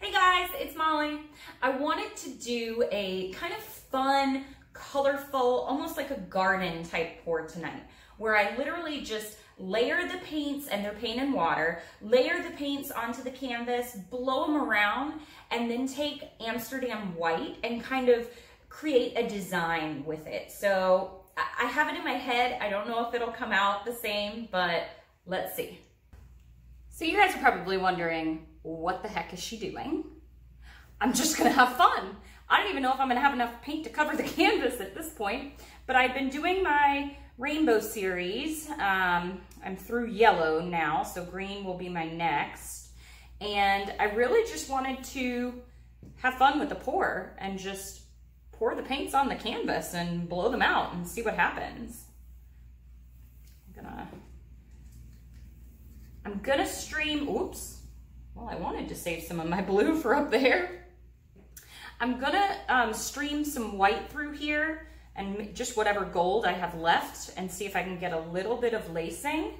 Hey guys, it's Molly. I wanted to do a kind of fun, colorful, almost like a garden type pour tonight, where I literally just layer the paints and they're paint and water, layer the paints onto the canvas, blow them around, and then take Amsterdam white and kind of create a design with it. So I have it in my head. I don't know if it'll come out the same, but let's see. So you guys are probably wondering, what the heck is she doing? I'm just gonna have fun. I don't even know if I'm gonna have enough paint to cover the canvas at this point, but I've been doing my rainbow series. Um, I'm through yellow now, so green will be my next. And I really just wanted to have fun with the pour and just pour the paints on the canvas and blow them out and see what happens. I'm gonna, I'm gonna stream, oops. Well, I wanted to save some of my blue for up there. I'm gonna um, stream some white through here and just whatever gold I have left and see if I can get a little bit of lacing.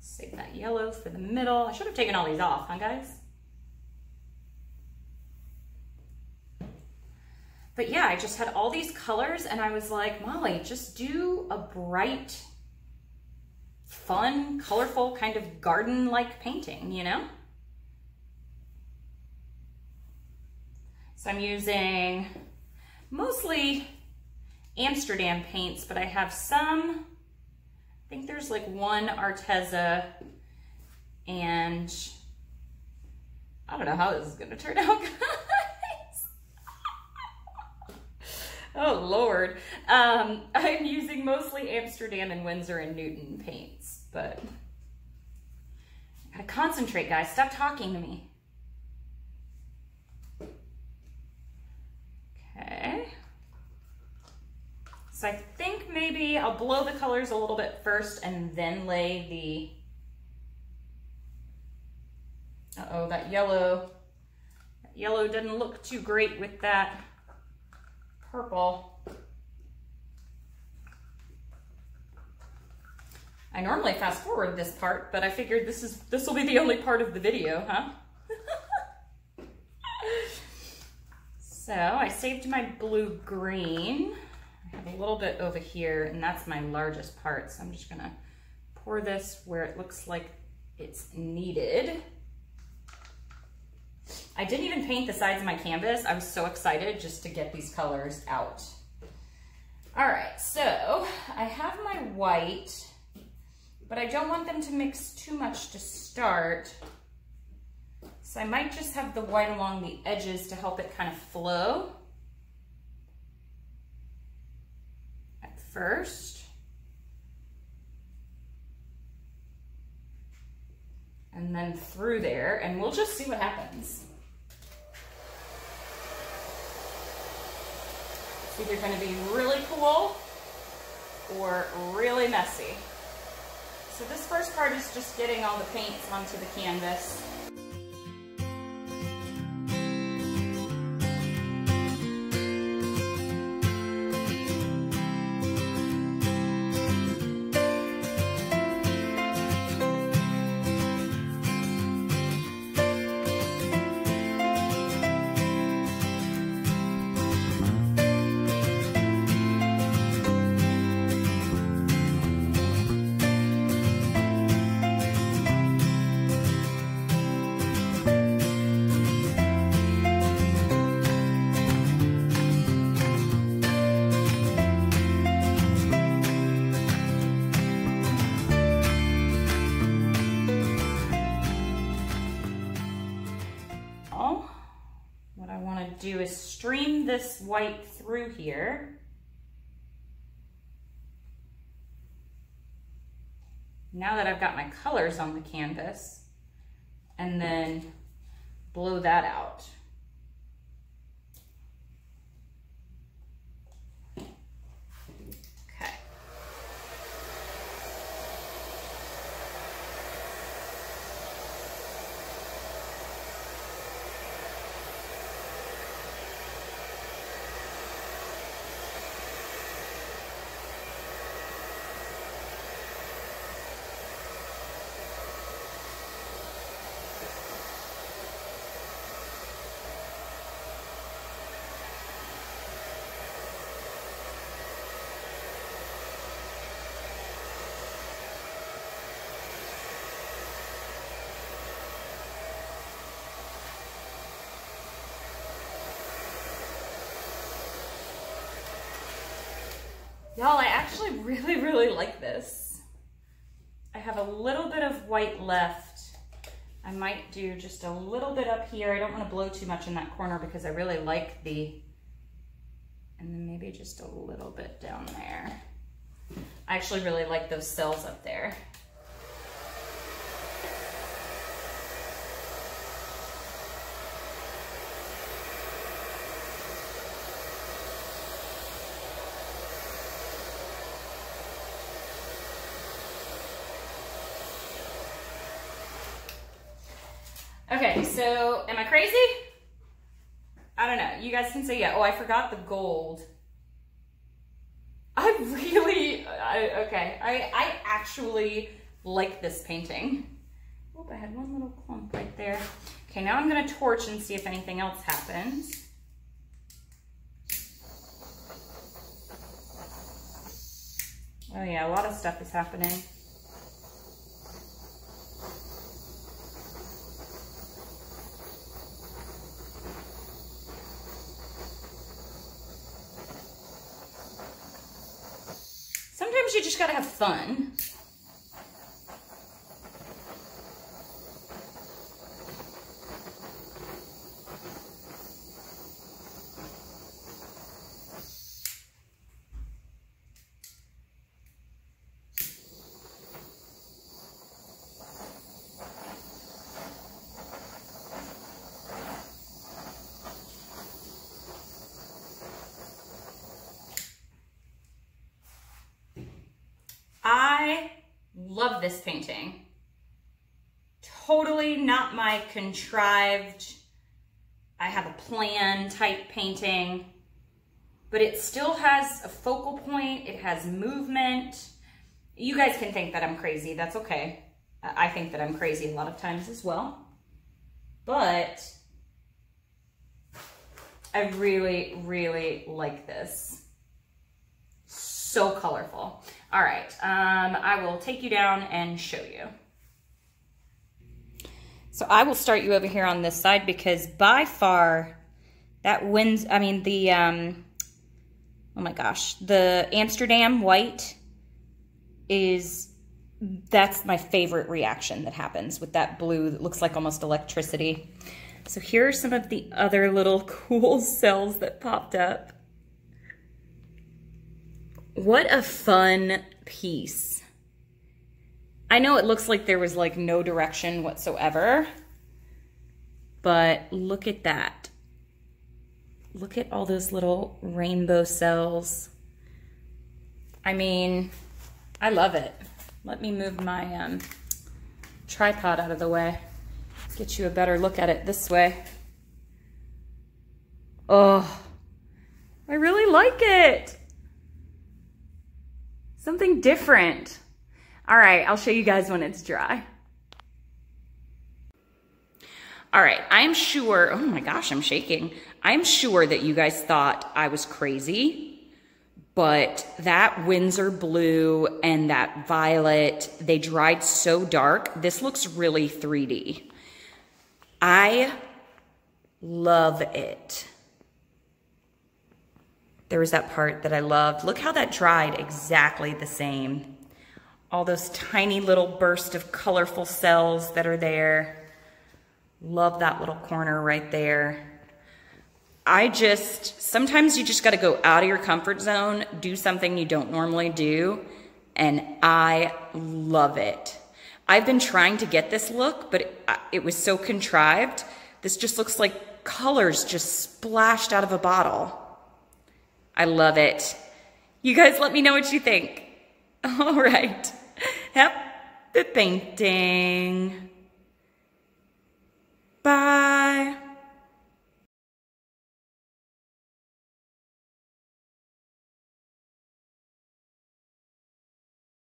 Save that yellow for the middle. I should have taken all these off, huh guys? But yeah, I just had all these colors and I was like, Molly, just do a bright, fun, colorful kind of garden-like painting, you know? So I'm using mostly Amsterdam paints, but I have some, I think there's like one Arteza and I don't know how this is gonna turn out, guys. Oh Lord. Um, I'm using mostly Amsterdam and Winsor and Newton paints, but I gotta concentrate guys, stop talking to me. Okay. So I think maybe I'll blow the colors a little bit first and then lay the, uh-oh, that yellow, that yellow doesn't look too great with that purple. I normally fast forward this part, but I figured this is this will be the only part of the video, huh? So I saved my blue green. I have a little bit over here and that's my largest part. So I'm just gonna pour this where it looks like it's needed. I didn't even paint the sides of my canvas. I was so excited just to get these colors out. All right, so I have my white, but I don't want them to mix too much to start. So I might just have the white along the edges to help it kind of flow. At first. And then through there, and we'll just see what happens. Either gonna be really cool or really messy. So this first part is just getting all the paints onto the canvas. Do is stream this white through here. Now that I've got my colors on the canvas, and then blow that out. Y'all, I actually really, really like this. I have a little bit of white left. I might do just a little bit up here. I don't want to blow too much in that corner because I really like the, and then maybe just a little bit down there. I actually really like those cells up there. Okay, so am I crazy? I don't know. You guys can say yeah. Oh, I forgot the gold. I really, I, okay. I, I actually like this painting. Oh, I had one little clump right there. Okay, now I'm gonna torch and see if anything else happens. Oh yeah, a lot of stuff is happening. You just gotta have fun. I love this painting. Totally not my contrived, I have a plan type painting, but it still has a focal point. It has movement. You guys can think that I'm crazy. That's okay. I think that I'm crazy a lot of times as well. But I really, really like this. So colorful. All right, um, I will take you down and show you. So I will start you over here on this side because by far that wins, I mean the, um, oh my gosh, the Amsterdam white is, that's my favorite reaction that happens with that blue that looks like almost electricity. So here are some of the other little cool cells that popped up. What a fun piece. I know it looks like there was like no direction whatsoever, but look at that. Look at all those little rainbow cells. I mean, I love it. Let me move my um, tripod out of the way. Get you a better look at it this way. Oh, I really like it. Something different. All right, I'll show you guys when it's dry. All right, I'm sure, oh my gosh, I'm shaking. I'm sure that you guys thought I was crazy, but that Winsor blue and that violet, they dried so dark. This looks really 3D. I love it there was that part that I loved. Look how that dried exactly the same. All those tiny little bursts of colorful cells that are there. Love that little corner right there. I just, sometimes you just got to go out of your comfort zone, do something you don't normally do, and I love it. I've been trying to get this look, but it, it was so contrived. This just looks like colors just splashed out of a bottle. I love it. You guys let me know what you think. All right. Happy painting. Bye.